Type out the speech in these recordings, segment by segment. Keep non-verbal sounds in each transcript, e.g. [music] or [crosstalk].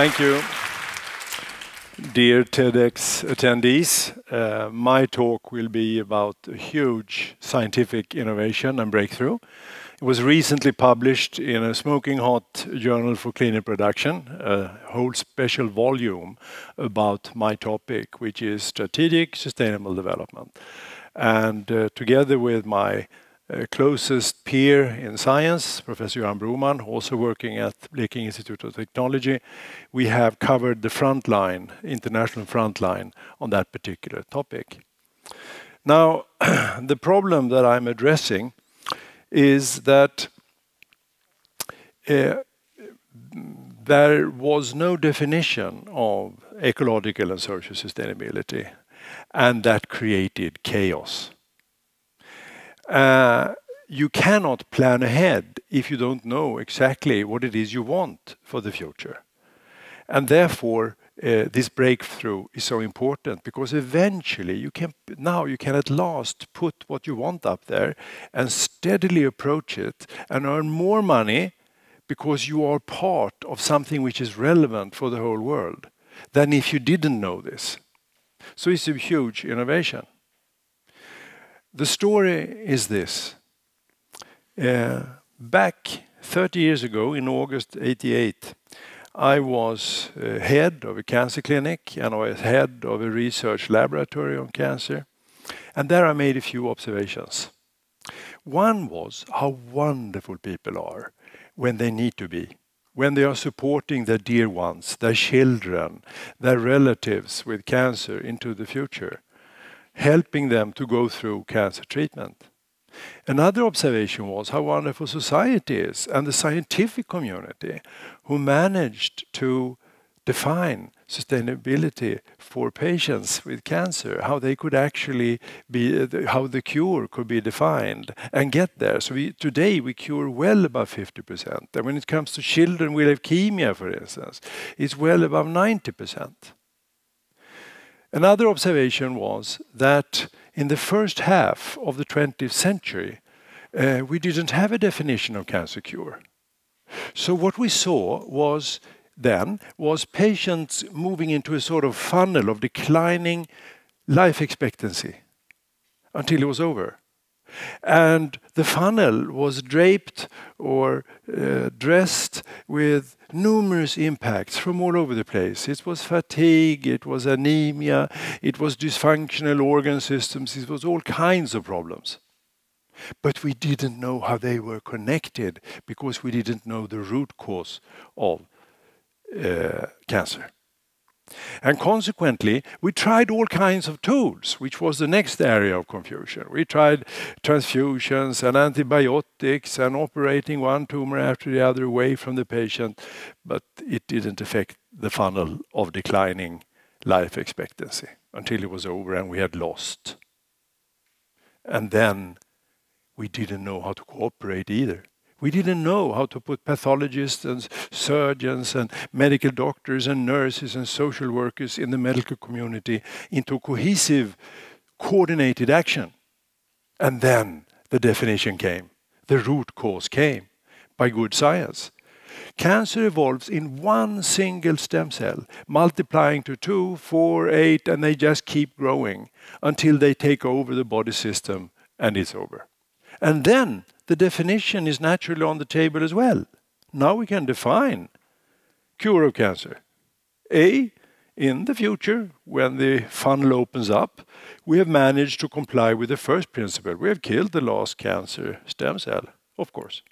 Thank you. Dear TEDx attendees, uh, my talk will be about a huge scientific innovation and breakthrough. It was recently published in a smoking hot journal for Cleaner Production, a whole special volume about my topic, which is strategic sustainable development. And uh, together with my closest peer in science, Professor Göran Broman, also working at Blekinge Institute of Technology, we have covered the front line, international front line on that particular topic. Now, [clears throat] the problem that I'm addressing is that uh, there was no definition of ecological and social sustainability, and that created chaos. Uh, you cannot plan ahead if you don't know exactly what it is you want for the future. And therefore, uh, this breakthrough is so important because eventually you can now you can at last put what you want up there and steadily approach it and earn more money because you are part of something which is relevant for the whole world than if you didn't know this. So it's a huge innovation. The story is this. Uh, back 30 years ago, in August 88, I was uh, head of a cancer clinic and I was head of a research laboratory on cancer. And there I made a few observations. One was how wonderful people are when they need to be, when they are supporting their dear ones, their children, their relatives with cancer into the future helping them to go through cancer treatment. Another observation was how wonderful society is and the scientific community who managed to define sustainability for patients with cancer, how they could actually be, how the cure could be defined and get there. So we, today we cure well above 50%. And when it comes to children with leukemia, for instance, it's well above 90%. Another observation was that in the first half of the 20th century, uh, we didn't have a definition of cancer cure. So what we saw was then was patients moving into a sort of funnel of declining life expectancy until it was over. And the funnel was draped or uh, dressed with numerous impacts from all over the place. It was fatigue, it was anemia, it was dysfunctional organ systems, it was all kinds of problems. But we didn't know how they were connected because we didn't know the root cause of uh, cancer. And consequently, we tried all kinds of tools, which was the next area of confusion. We tried transfusions and antibiotics and operating one tumor after the other away from the patient, but it didn't affect the funnel of declining life expectancy until it was over and we had lost. And then we didn't know how to cooperate either. We didn't know how to put pathologists and surgeons and medical doctors and nurses and social workers in the medical community into cohesive, coordinated action. And then the definition came. The root cause came by good science. Cancer evolves in one single stem cell, multiplying to two, four, eight, and they just keep growing until they take over the body system and it's over. And then the definition is naturally on the table as well. Now we can define cure of cancer. A, in the future, when the funnel opens up, we have managed to comply with the first principle. We have killed the last cancer stem cell, of course.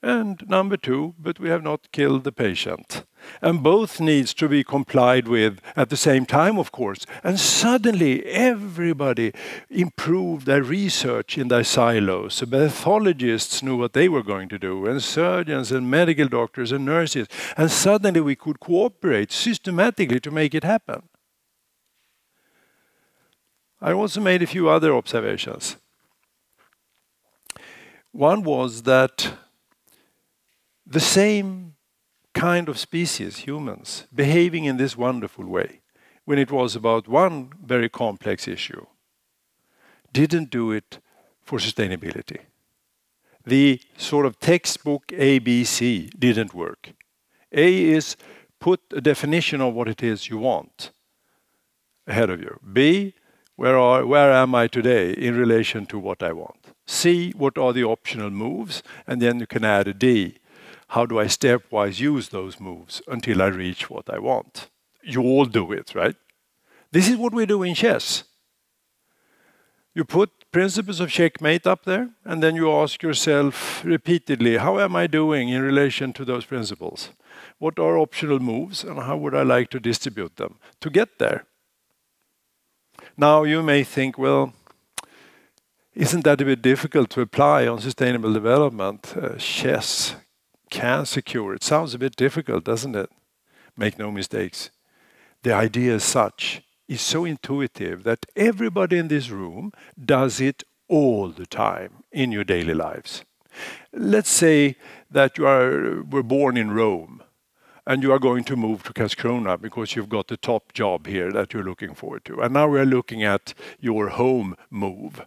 And number two, but we have not killed the patient. And both needs to be complied with at the same time, of course. And suddenly everybody improved their research in their silos. So pathologists knew what they were going to do, and surgeons and medical doctors and nurses. And suddenly we could cooperate systematically to make it happen. I also made a few other observations. One was that the same kind of species, humans, behaving in this wonderful way when it was about one very complex issue, didn't do it for sustainability. The sort of textbook ABC didn't work. A is put a definition of what it is you want ahead of you. B, where, are, where am I today in relation to what I want? C, what are the optional moves? And then you can add a D. How do I stepwise use those moves until I reach what I want? You all do it, right? This is what we do in chess. You put principles of checkmate up there, and then you ask yourself repeatedly, how am I doing in relation to those principles? What are optional moves, and how would I like to distribute them to get there? Now you may think, well, isn't that a bit difficult to apply on sustainable development? Uh, chess, cancer secure. it sounds a bit difficult, doesn't it? Make no mistakes. The idea as such is so intuitive that everybody in this room does it all the time in your daily lives. Let's say that you are, were born in Rome and you are going to move to Karlskrona because you've got the top job here that you're looking forward to. And now we're looking at your home move.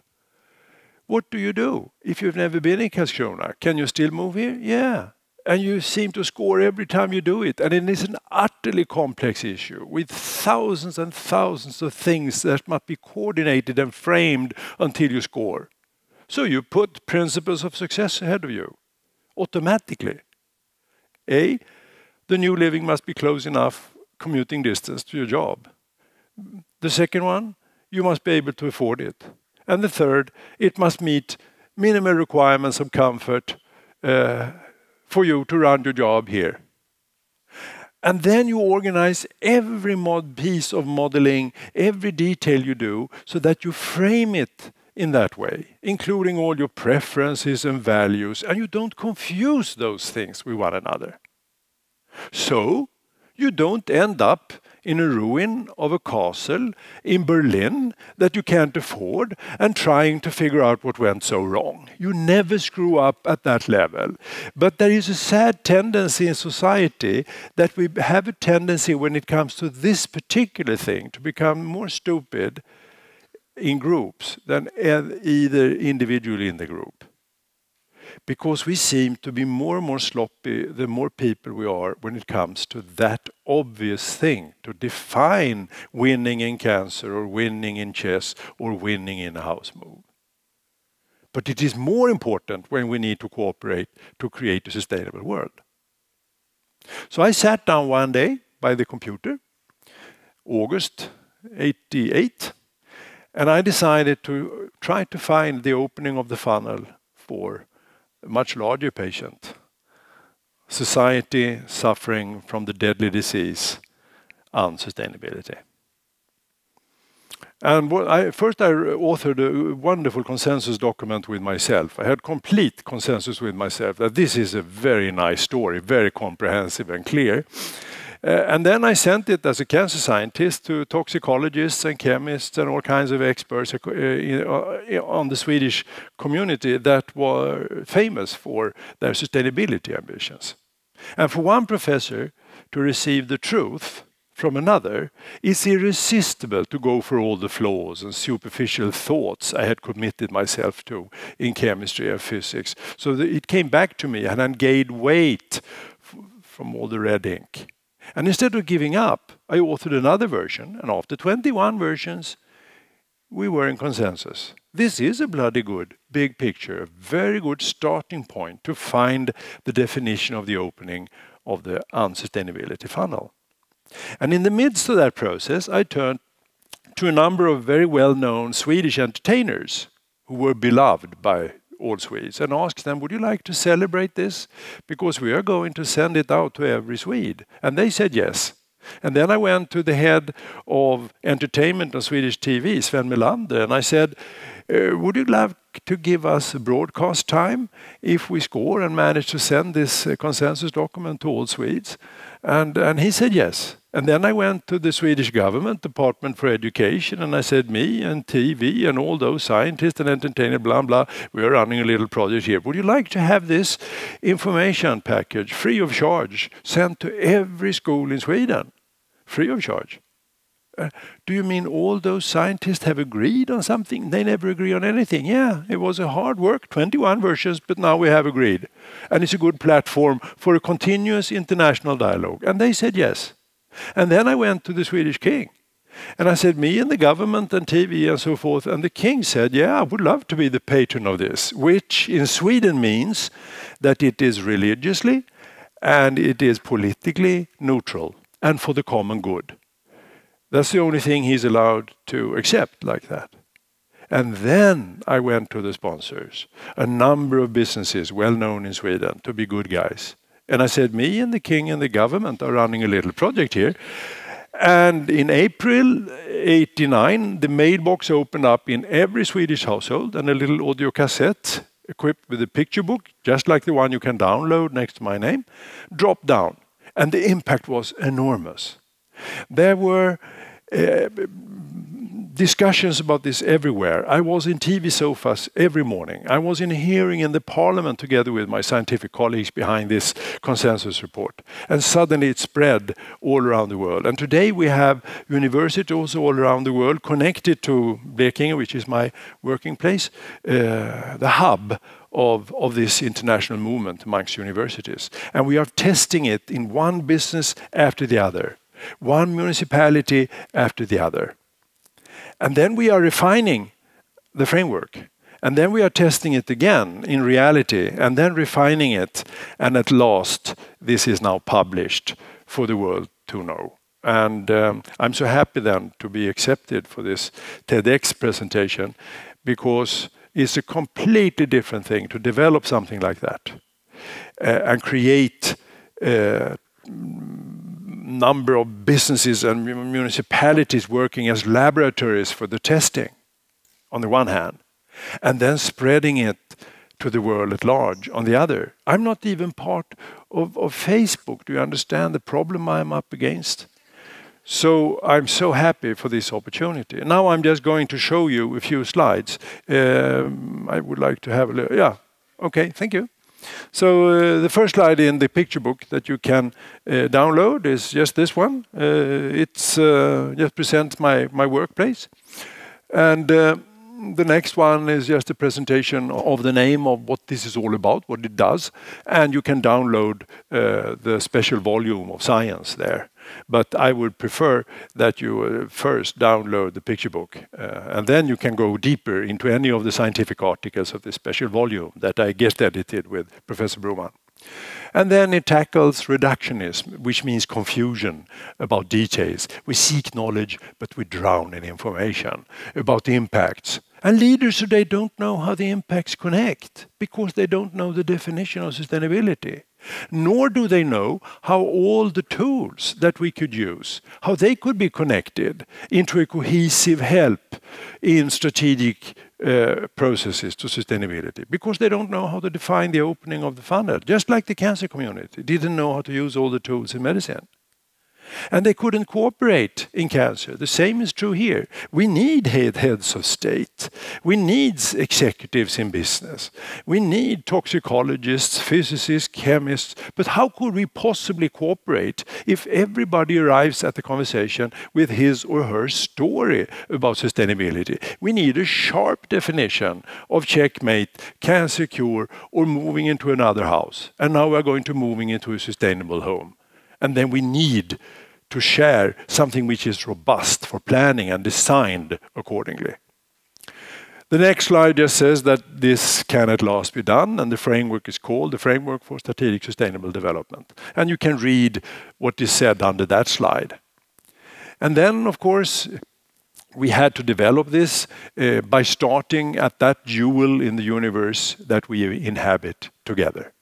What do you do if you've never been in Karlskrona? Can you still move here? Yeah. And you seem to score every time you do it. And it is an utterly complex issue with thousands and thousands of things that must be coordinated and framed until you score. So you put principles of success ahead of you automatically. A, the new living must be close enough commuting distance to your job. The second one, you must be able to afford it. And the third, it must meet minimal requirements of comfort uh, for you to run your job here. And then you organize every mod piece of modeling, every detail you do, so that you frame it in that way, including all your preferences and values, and you don't confuse those things with one another. So you don't end up in a ruin of a castle in Berlin that you can't afford and trying to figure out what went so wrong. You never screw up at that level. But there is a sad tendency in society that we have a tendency when it comes to this particular thing to become more stupid in groups than either individually in the group because we seem to be more and more sloppy the more people we are when it comes to that obvious thing to define winning in cancer or winning in chess or winning in a house move. But it is more important when we need to cooperate to create a sustainable world. So I sat down one day by the computer, August 88, and I decided to try to find the opening of the funnel for much larger patient. Society suffering from the deadly disease, unsustainability. And I, first I authored a wonderful consensus document with myself. I had complete consensus with myself that this is a very nice story, very comprehensive and clear. Uh, and then I sent it as a cancer scientist to toxicologists and chemists and all kinds of experts uh, uh, on the Swedish community that were famous for their sustainability ambitions. And for one professor to receive the truth from another, it's irresistible to go for all the flaws and superficial thoughts I had committed myself to in chemistry and physics. So it came back to me and then gained weight from all the red ink. And instead of giving up, I authored another version, and after 21 versions, we were in consensus. This is a bloody good big picture, a very good starting point to find the definition of the opening of the unsustainability funnel. And in the midst of that process, I turned to a number of very well known Swedish entertainers who were beloved by all Swedes and asked them, would you like to celebrate this? Because we are going to send it out to every Swede. And they said yes. And then I went to the head of entertainment on Swedish TV, Sven Melander, and I said, would you like to give us broadcast time if we score and manage to send this uh, consensus document to all Swedes? And, and he said yes. And then I went to the Swedish government, Department for Education, and I said, me and TV and all those scientists and entertainers, blah, blah, we are running a little project here. Would you like to have this information package free of charge sent to every school in Sweden? Free of charge. Uh, do you mean all those scientists have agreed on something? They never agree on anything. Yeah, it was a hard work, 21 versions, but now we have agreed. And it's a good platform for a continuous international dialogue. And they said yes. And then I went to the Swedish king. And I said, me and the government and TV and so forth. And the king said, yeah, I would love to be the patron of this, which in Sweden means that it is religiously and it is politically neutral and for the common good. That's the only thing he's allowed to accept like that. And then I went to the sponsors, a number of businesses well known in Sweden to be good guys. And I said, me and the king and the government are running a little project here. And in April 89, the mailbox opened up in every Swedish household and a little audio cassette equipped with a picture book, just like the one you can download next to my name, dropped down. And the impact was enormous. There were uh, discussions about this everywhere. I was in TV sofas every morning. I was in a hearing in the parliament together with my scientific colleagues behind this consensus report. And suddenly it spread all around the world. And today we have universities all around the world connected to Blekinge, which is my working place, uh, the hub of, of this international movement amongst universities. And we are testing it in one business after the other, one municipality after the other. And then we are refining the framework. And then we are testing it again in reality and then refining it. And at last, this is now published for the world to know. And um, I'm so happy then to be accepted for this TEDx presentation because it's a completely different thing to develop something like that uh, and create uh, number of businesses and municipalities working as laboratories for the testing, on the one hand, and then spreading it to the world at large on the other. I'm not even part of, of Facebook. Do you understand the problem I'm up against? So I'm so happy for this opportunity. Now I'm just going to show you a few slides. Um, I would like to have a little, yeah, okay, thank you. So uh, the first slide in the picture book that you can uh, download is just this one. Uh, uh, just presents my, my workplace. And uh, the next one is just a presentation of the name of what this is all about, what it does. And you can download uh, the special volume of science there. But I would prefer that you uh, first download the picture book, uh, and then you can go deeper into any of the scientific articles of this special volume that I guest edited with Professor Broman. And then it tackles reductionism, which means confusion about details. We seek knowledge, but we drown in information about the impacts. And leaders today don't know how the impacts connect because they don't know the definition of sustainability. Nor do they know how all the tools that we could use, how they could be connected into a cohesive help in strategic uh, processes to sustainability because they don't know how to define the opening of the funnel, just like the cancer community didn't know how to use all the tools in medicine. And they couldn't cooperate in cancer. The same is true here. We need heads of state. We need executives in business. We need toxicologists, physicists, chemists. But how could we possibly cooperate if everybody arrives at the conversation with his or her story about sustainability? We need a sharp definition of checkmate, cancer cure, or moving into another house. And now we're going to moving into a sustainable home. And then we need to share something which is robust for planning and designed accordingly. The next slide just says that this can at last be done, and the framework is called the Framework for Strategic Sustainable Development. And you can read what is said under that slide. And then, of course, we had to develop this uh, by starting at that jewel in the universe that we inhabit together.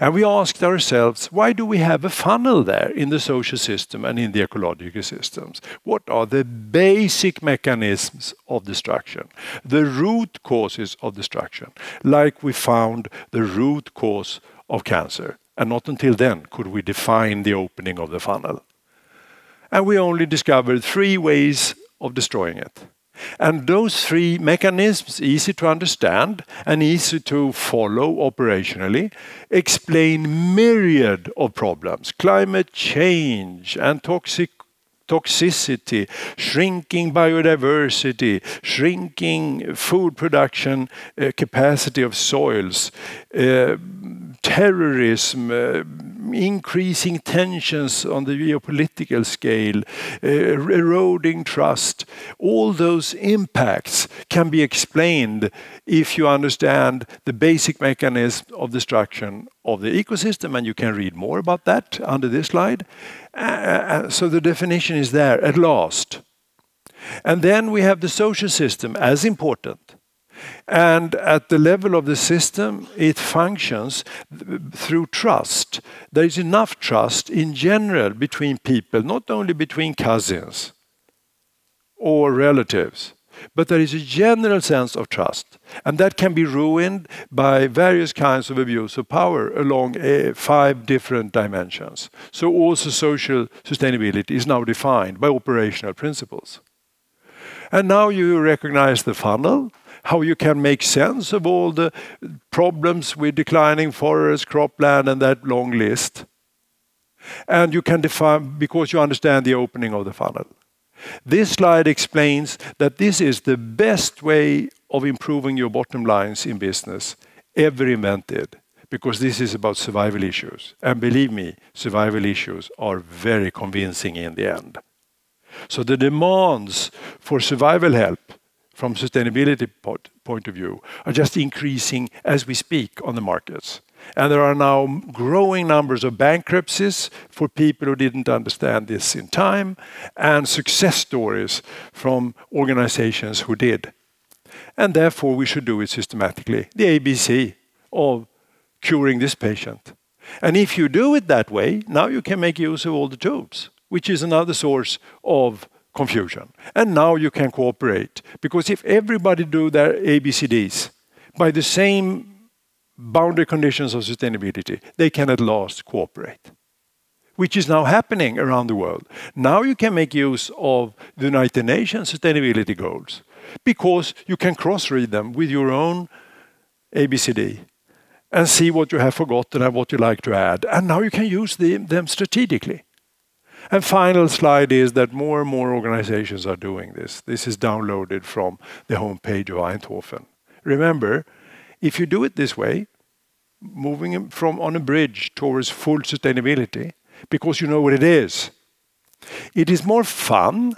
And we asked ourselves, why do we have a funnel there in the social system and in the ecological systems? What are the basic mechanisms of destruction, the root causes of destruction, like we found the root cause of cancer? And not until then could we define the opening of the funnel. And we only discovered three ways of destroying it. And those three mechanisms, easy to understand and easy to follow operationally, explain myriad of problems. Climate change and toxic toxicity, shrinking biodiversity, shrinking food production uh, capacity of soils, terrorism, uh, increasing tensions on the geopolitical scale, uh, eroding trust. All those impacts can be explained if you understand the basic mechanism of destruction of the ecosystem, and you can read more about that under this slide. Uh, so the definition is there at last. And then we have the social system as important. And at the level of the system, it functions through trust. There is enough trust in general between people, not only between cousins or relatives, but there is a general sense of trust. And that can be ruined by various kinds of abuse of power along uh, five different dimensions. So also social sustainability is now defined by operational principles. And now you recognize the funnel, how you can make sense of all the problems with declining forests, cropland, and that long list. And you can define, because you understand the opening of the funnel. This slide explains that this is the best way of improving your bottom lines in business ever invented because this is about survival issues. And believe me, survival issues are very convincing in the end. So the demands for survival help from sustainability point of view are just increasing as we speak on the markets. And there are now growing numbers of bankruptcies for people who didn't understand this in time, and success stories from organizations who did. And therefore, we should do it systematically. The ABC of curing this patient. And if you do it that way, now you can make use of all the tools, which is another source of confusion. And now you can cooperate. Because if everybody do their ABCDs by the same boundary conditions of sustainability, they can at last cooperate. Which is now happening around the world. Now you can make use of the United Nations sustainability goals because you can cross-read them with your own ABCD and see what you have forgotten and what you like to add. And now you can use the, them strategically. And final slide is that more and more organizations are doing this. This is downloaded from the homepage of Eindhoven. Remember, if you do it this way, moving from on a bridge towards full sustainability, because you know what it is, it is more fun,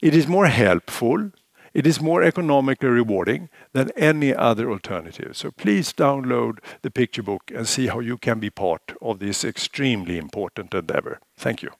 it is more helpful, it is more economically rewarding than any other alternative. So please download the picture book and see how you can be part of this extremely important endeavor. Thank you.